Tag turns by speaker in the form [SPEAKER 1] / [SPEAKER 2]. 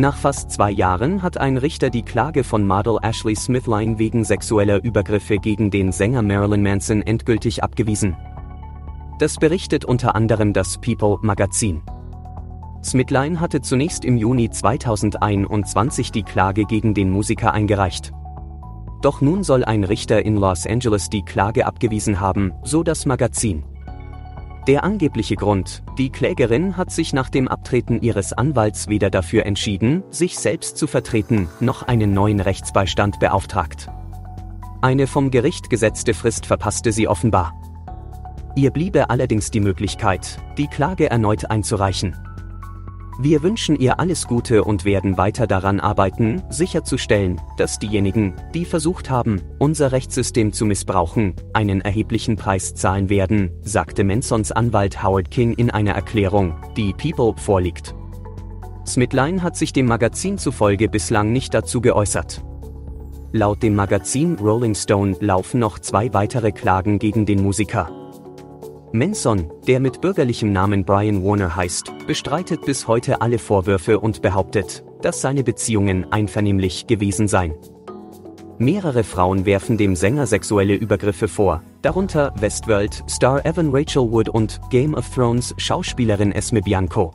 [SPEAKER 1] Nach fast zwei Jahren hat ein Richter die Klage von Model Ashley Smithline wegen sexueller Übergriffe gegen den Sänger Marilyn Manson endgültig abgewiesen. Das berichtet unter anderem das People Magazin. Smithline hatte zunächst im Juni 2021 die Klage gegen den Musiker eingereicht. Doch nun soll ein Richter in Los Angeles die Klage abgewiesen haben, so das Magazin. Der angebliche Grund, die Klägerin hat sich nach dem Abtreten ihres Anwalts weder dafür entschieden, sich selbst zu vertreten, noch einen neuen Rechtsbeistand beauftragt. Eine vom Gericht gesetzte Frist verpasste sie offenbar. Ihr bliebe allerdings die Möglichkeit, die Klage erneut einzureichen. Wir wünschen ihr alles Gute und werden weiter daran arbeiten, sicherzustellen, dass diejenigen, die versucht haben, unser Rechtssystem zu missbrauchen, einen erheblichen Preis zahlen werden, sagte Mansons Anwalt Howard King in einer Erklärung, die People vorliegt. Smithline hat sich dem Magazin zufolge bislang nicht dazu geäußert. Laut dem Magazin Rolling Stone laufen noch zwei weitere Klagen gegen den Musiker. Manson, der mit bürgerlichem Namen Brian Warner heißt, bestreitet bis heute alle Vorwürfe und behauptet, dass seine Beziehungen einvernehmlich gewesen seien. Mehrere Frauen werfen dem Sänger sexuelle Übergriffe vor, darunter Westworld Star Evan Rachel Wood und Game of Thrones Schauspielerin Esme Bianco.